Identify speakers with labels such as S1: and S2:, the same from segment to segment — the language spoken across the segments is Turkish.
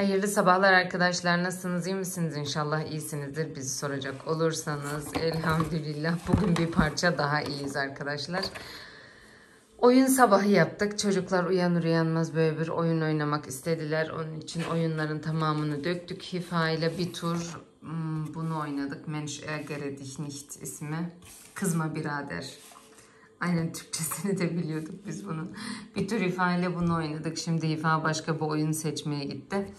S1: Hayırlı sabahlar arkadaşlar. Nasılsınız? iyi misiniz? İnşallah iyisinizdir. Bizi soracak olursanız elhamdülillah bugün bir parça daha iyiyiz arkadaşlar. Oyun sabahı yaptık. Çocuklar uyanır uyanmaz böyle bir oyun oynamak istediler. Onun için oyunların tamamını döktük. Hifa ile bir tur hmm, bunu oynadık. Mensch ärgere dich nicht ismi. Kızma birader. Aynen Türkçesini de biliyorduk biz bunun. Bir tür İfa ile bunu oynadık. Şimdi İfa başka bir oyun seçmeye gitti.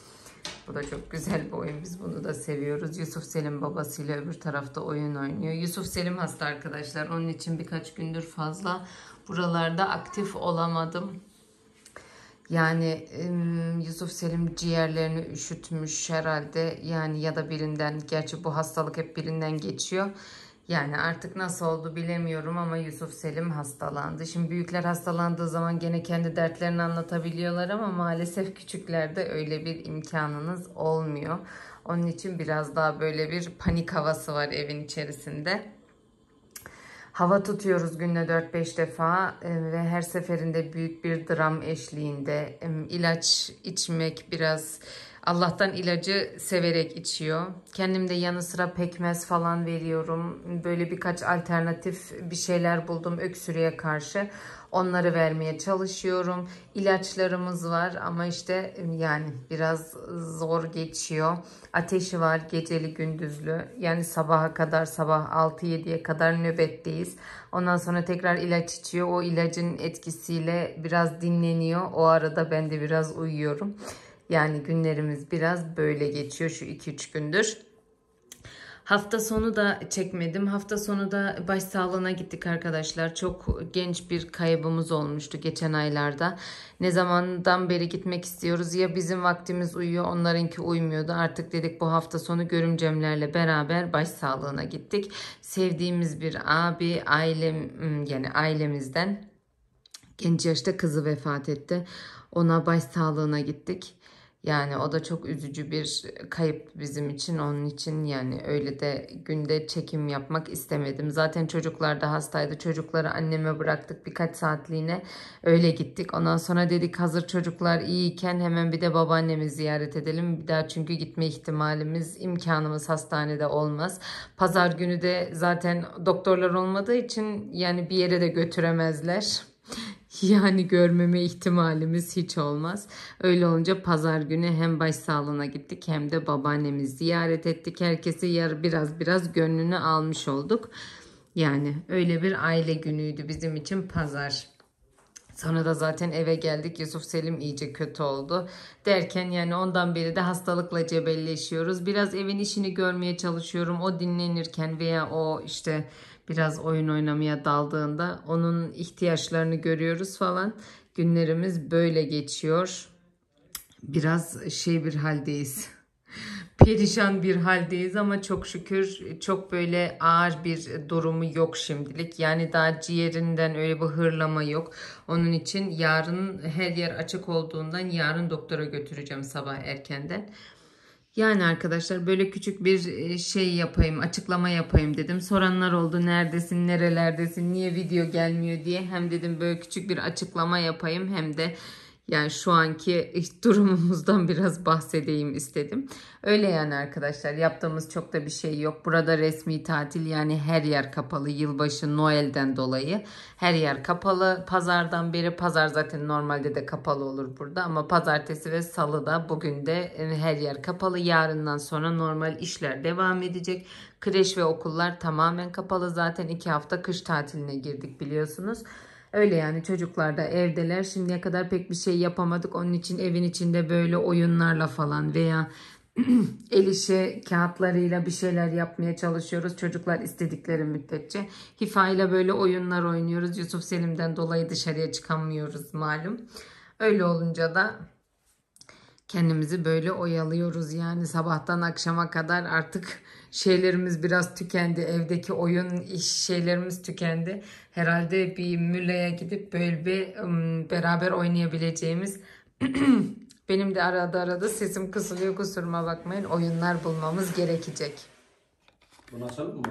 S1: Bu da çok güzel bir oyun. Biz bunu da seviyoruz. Yusuf Selim babasıyla öbür tarafta oyun oynuyor. Yusuf Selim hasta arkadaşlar. Onun için birkaç gündür fazla buralarda aktif olamadım. Yani Yusuf Selim ciğerlerini üşütmüş herhalde. Yani ya da birinden, gerçi bu hastalık hep birinden geçiyor. Yani artık nasıl oldu bilemiyorum ama Yusuf Selim hastalandı. Şimdi büyükler hastalandığı zaman gene kendi dertlerini anlatabiliyorlar ama maalesef küçüklerde öyle bir imkanınız olmuyor. Onun için biraz daha böyle bir panik havası var evin içerisinde. Hava tutuyoruz günde 4-5 defa e, ve her seferinde büyük bir dram eşliğinde ilaç içmek biraz Allah'tan ilacı severek içiyor. Kendim de yanı sıra pekmez falan veriyorum. Böyle birkaç alternatif bir şeyler buldum öksürüğe karşı. Onları vermeye çalışıyorum. İlaçlarımız var ama işte yani biraz zor geçiyor. Ateşi var geceli gündüzlü. Yani sabaha kadar sabah 6-7'ye kadar nöbetteyiz. Ondan sonra tekrar ilaç içiyor. O ilacın etkisiyle biraz dinleniyor. O arada ben de biraz uyuyorum. Yani günlerimiz biraz böyle geçiyor şu 2-3 gündür. Hafta sonu da çekmedim. Hafta sonu da başsağlığına gittik arkadaşlar. Çok genç bir kaybımız olmuştu geçen aylarda. Ne zamandan beri gitmek istiyoruz. Ya bizim vaktimiz uyuyor onlarınki uymuyordu. Artık dedik bu hafta sonu görümcemlerle beraber başsağlığına gittik. Sevdiğimiz bir abi ailem yani ailemizden genç yaşta kızı vefat etti. Ona başsağlığına gittik. Yani o da çok üzücü bir kayıp bizim için. Onun için yani öyle de günde çekim yapmak istemedim. Zaten çocuklar da hastaydı. Çocukları anneme bıraktık birkaç saatliğine. Öyle gittik. Ondan sonra dedik hazır çocuklar iyiyken hemen bir de babaannemi ziyaret edelim. Bir daha çünkü gitme ihtimalimiz, imkanımız hastanede olmaz. Pazar günü de zaten doktorlar olmadığı için yani bir yere de götüremezler. Yani görmeme ihtimalimiz hiç olmaz. Öyle olunca pazar günü hem başsağlığına gittik hem de babaannemizi ziyaret ettik. Herkesi yar biraz biraz gönlünü almış olduk. Yani öyle bir aile günüydü bizim için pazar. Sonra da zaten eve geldik. Yusuf Selim iyice kötü oldu. Derken yani ondan beri de hastalıkla cebelleşiyoruz. Biraz evin işini görmeye çalışıyorum. O dinlenirken veya o işte biraz oyun oynamaya daldığında onun ihtiyaçlarını görüyoruz falan. Günlerimiz böyle geçiyor. Biraz şey bir haldeyiz. Perişan bir haldeyiz ama çok şükür çok böyle ağır bir durumu yok şimdilik. Yani daha ciğerinden öyle bir hırlama yok. Onun için yarın her yer açık olduğundan yarın doktora götüreceğim sabah erkenden. Yani arkadaşlar böyle küçük bir e, şey yapayım, açıklama yapayım dedim. Soranlar oldu neredesin, nerelerdesin, niye video gelmiyor diye. Hem dedim böyle küçük bir açıklama yapayım hem de yani şu anki durumumuzdan biraz bahsedeyim istedim. Öyle yani arkadaşlar yaptığımız çok da bir şey yok. Burada resmi tatil yani her yer kapalı. Yılbaşı Noel'den dolayı her yer kapalı. Pazardan beri pazar zaten normalde de kapalı olur burada ama pazartesi ve salı da bugün de e, her yer kapalı. Yarından sonra normal işler devam edecek. Kreş ve okullar tamamen kapalı. Zaten iki hafta kış tatiline girdik biliyorsunuz. Öyle yani çocuklar da evdeler. Şimdiye kadar pek bir şey yapamadık. Onun için evin içinde böyle oyunlarla falan veya el işi kağıtlarıyla bir şeyler yapmaya çalışıyoruz. Çocuklar istedikleri müddetçe. Hifa ile böyle oyunlar oynuyoruz. Yusuf Selim'den dolayı dışarıya çıkamıyoruz malum. Öyle olunca da kendimizi böyle oyalıyoruz yani sabahtan akşama kadar artık şeylerimiz biraz tükendi. Evdeki oyun iş şeylerimiz tükendi. Herhalde bir Mülle'ye gidip böyle bir beraber oynayabileceğimiz benim de arada arada sesim kısılıyor kusuruma bakmayın. Oyunlar bulmamız gerekecek.
S2: Bunu açalım mı?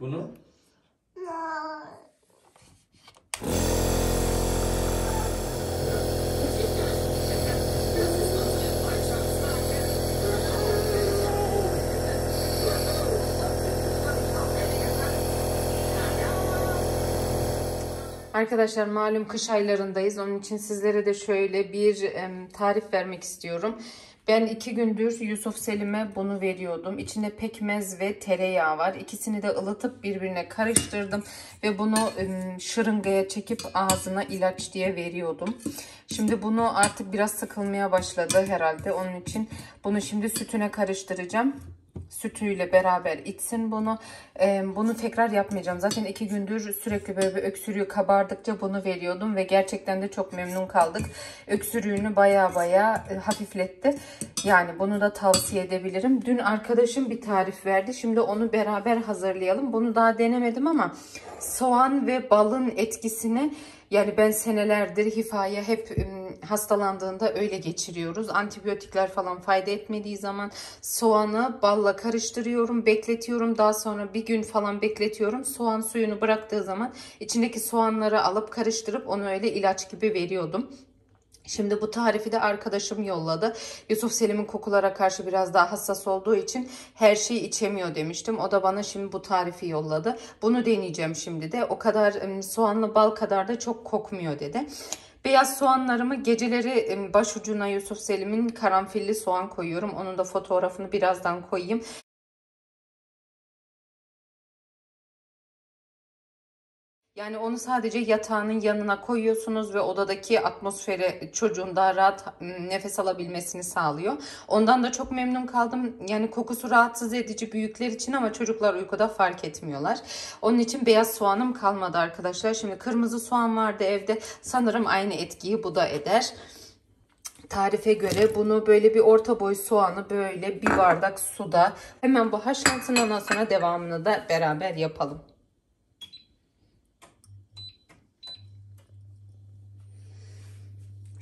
S2: Bunu?
S1: Arkadaşlar malum kış aylarındayız. Onun için sizlere de şöyle bir tarif vermek istiyorum. Ben iki gündür Yusuf Selim'e bunu veriyordum. İçinde pekmez ve tereyağı var. İkisini de ılıtıp birbirine karıştırdım. Ve bunu şırıngaya çekip ağzına ilaç diye veriyordum. Şimdi bunu artık biraz sıkılmaya başladı herhalde. Onun için bunu şimdi sütüne karıştıracağım sütüyle beraber içsin bunu. Ee, bunu tekrar yapmayacağım. Zaten iki gündür sürekli böyle bir öksürüğü kabardıkça bunu veriyordum ve gerçekten de çok memnun kaldık. Öksürüğünü baya baya e, hafifletti. Yani bunu da tavsiye edebilirim. Dün arkadaşım bir tarif verdi. Şimdi onu beraber hazırlayalım. Bunu daha denemedim ama soğan ve balın etkisini yani ben senelerdir hifaya hep hastalandığında öyle geçiriyoruz. Antibiyotikler falan fayda etmediği zaman soğanı balla karıştırıyorum, bekletiyorum. Daha sonra bir gün falan bekletiyorum. Soğan suyunu bıraktığı zaman içindeki soğanları alıp karıştırıp onu öyle ilaç gibi veriyordum. Şimdi bu tarifi de arkadaşım yolladı. Yusuf Selim'in kokulara karşı biraz daha hassas olduğu için her şeyi içemiyor demiştim. O da bana şimdi bu tarifi yolladı. Bunu deneyeceğim şimdi de. O kadar soğanlı bal kadar da çok kokmuyor dedi. Beyaz soğanlarımı geceleri başucuna Yusuf Selim'in karanfilli soğan koyuyorum. Onun da fotoğrafını birazdan koyayım. Yani onu sadece yatağının yanına koyuyorsunuz ve odadaki atmosferi çocuğun daha rahat ım, nefes alabilmesini sağlıyor. Ondan da çok memnun kaldım. Yani kokusu rahatsız edici büyükler için ama çocuklar uykuda fark etmiyorlar. Onun için beyaz soğanım kalmadı arkadaşlar. Şimdi kırmızı soğan vardı evde. Sanırım aynı etkiyi bu da eder. Tarife göre bunu böyle bir orta boy soğanı böyle bir bardak suda hemen bu haşlansın ondan sonra devamını da beraber yapalım.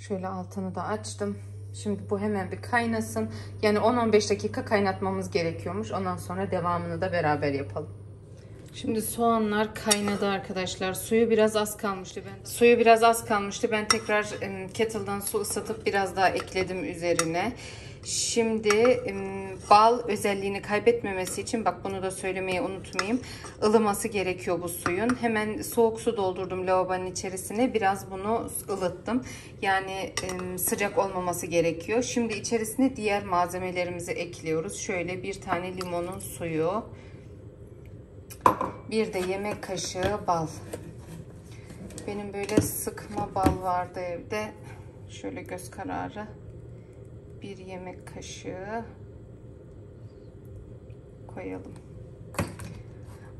S1: Şöyle altını da açtım. Şimdi bu hemen bir kaynasın. Yani 10-15 dakika kaynatmamız gerekiyormuş. Ondan sonra devamını da beraber yapalım. Şimdi soğanlar kaynadı arkadaşlar. Suyu biraz az kalmıştı. Ben suyu biraz az kalmıştı. Ben tekrar kettle'dan su ısıtıp biraz daha ekledim üzerine. Şimdi bal özelliğini kaybetmemesi için bak bunu da söylemeyi unutmayayım. ılıması gerekiyor bu suyun. Hemen soğuk su doldurdum lavabonun içerisine. Biraz bunu ılıttım. Yani sıcak olmaması gerekiyor. Şimdi içerisine diğer malzemelerimizi ekliyoruz. Şöyle bir tane limonun suyu. Bir de yemek kaşığı bal. Benim böyle sıkma bal vardı evde. Şöyle göz kararı. Bir yemek kaşığı koyalım.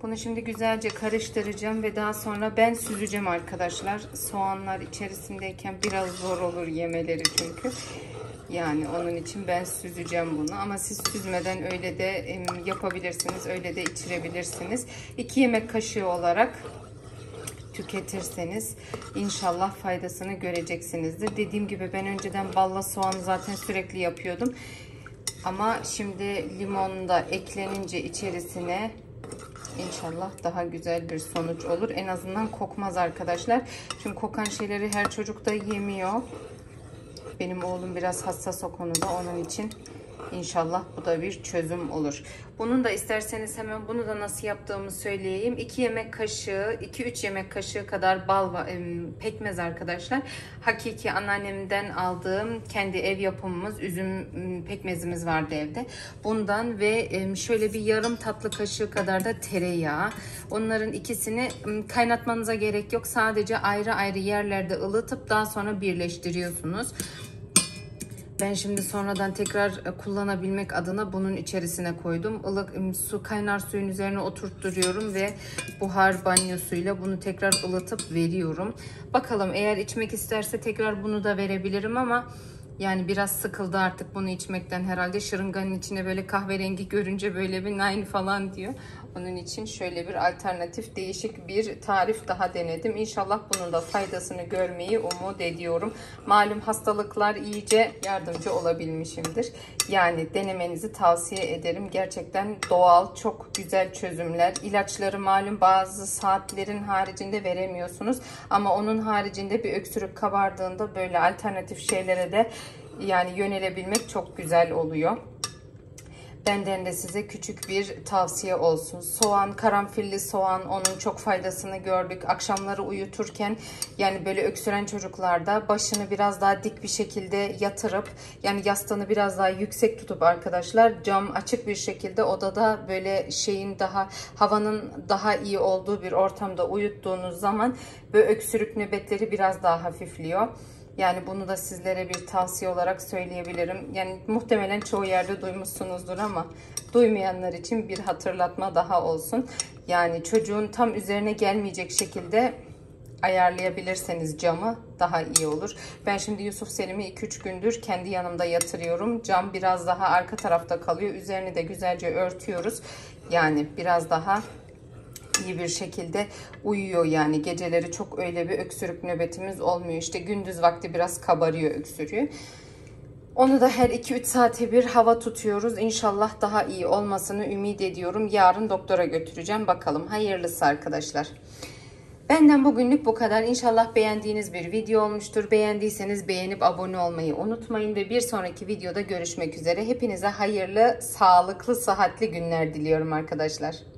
S1: Bunu şimdi güzelce karıştıracağım ve daha sonra ben süzeceğim arkadaşlar. Soğanlar içerisindeyken biraz zor olur yemeleri çünkü. Yani onun için ben süzeceğim bunu ama siz süzmeden öyle de yapabilirsiniz. Öyle de içirebilirsiniz. 2 yemek kaşığı olarak tüketirseniz inşallah faydasını göreceksinizdir. Dediğim gibi ben önceden balla soğanı zaten sürekli yapıyordum. Ama şimdi limon da eklenince içerisine İnşallah daha güzel bir sonuç olur. En azından kokmaz arkadaşlar. Çünkü kokan şeyleri her çocuk da yemiyor. Benim oğlum biraz hassas o konuda. Onun için inşallah bu da bir çözüm olur. Bunun da isterseniz hemen bunu da nasıl yaptığımı söyleyeyim. 2 yemek kaşığı, 2-3 yemek kaşığı kadar bal pekmez arkadaşlar. Hakiki anneannemden aldığım kendi ev yapımımız üzüm pekmezimiz vardı evde. Bundan ve şöyle bir yarım tatlı kaşığı kadar da tereyağı. Onların ikisini kaynatmanıza gerek yok. Sadece ayrı ayrı yerlerde ılıtıp daha sonra birleştiriyorsunuz. Ben şimdi sonradan tekrar kullanabilmek adına bunun içerisine koydum. Ilık su kaynar suyun üzerine oturtturuyorum ve buhar banyosuyla bunu tekrar ılıtıp veriyorum. Bakalım eğer içmek isterse tekrar bunu da verebilirim ama yani biraz sıkıldı artık bunu içmekten herhalde. Şırınganın içine böyle kahverengi görünce böyle bir nine falan diyor. Onun için şöyle bir alternatif değişik bir tarif daha denedim. İnşallah bunun da faydasını görmeyi umut ediyorum. Malum hastalıklar iyice yardımcı olabilmişimdir. Yani denemenizi tavsiye ederim. Gerçekten doğal, çok güzel çözümler. İlaçları malum bazı saatlerin haricinde veremiyorsunuz. Ama onun haricinde bir öksürük kabardığında böyle alternatif şeylere de yani yönelebilmek çok güzel oluyor. Benden de size küçük bir tavsiye olsun. Soğan, karanfilli soğan onun çok faydasını gördük. Akşamları uyuturken yani böyle öksüren çocuklarda başını biraz daha dik bir şekilde yatırıp yani yastığını biraz daha yüksek tutup arkadaşlar cam açık bir şekilde odada böyle şeyin daha havanın daha iyi olduğu bir ortamda uyuttuğunuz zaman böyle öksürük nöbetleri biraz daha hafifliyor. Yani bunu da sizlere bir tavsiye olarak söyleyebilirim. Yani muhtemelen çoğu yerde duymuşsunuzdur ama duymayanlar için bir hatırlatma daha olsun. Yani çocuğun tam üzerine gelmeyecek şekilde ayarlayabilirseniz camı daha iyi olur. Ben şimdi Yusuf Selim'i 2-3 gündür kendi yanımda yatırıyorum. Cam biraz daha arka tarafta kalıyor. Üzerini de güzelce örtüyoruz. Yani biraz daha iyi bir şekilde uyuyor yani geceleri çok öyle bir öksürük nöbetimiz olmuyor. İşte gündüz vakti biraz kabarıyor öksürüğü. Onu da her 2-3 saate bir hava tutuyoruz. İnşallah daha iyi olmasını ümit ediyorum. Yarın doktora götüreceğim. Bakalım hayırlısı arkadaşlar. Benden bugünlük bu kadar. İnşallah beğendiğiniz bir video olmuştur. Beğendiyseniz beğenip abone olmayı unutmayın ve bir sonraki videoda görüşmek üzere. Hepinize hayırlı, sağlıklı, sıhhatli günler diliyorum arkadaşlar.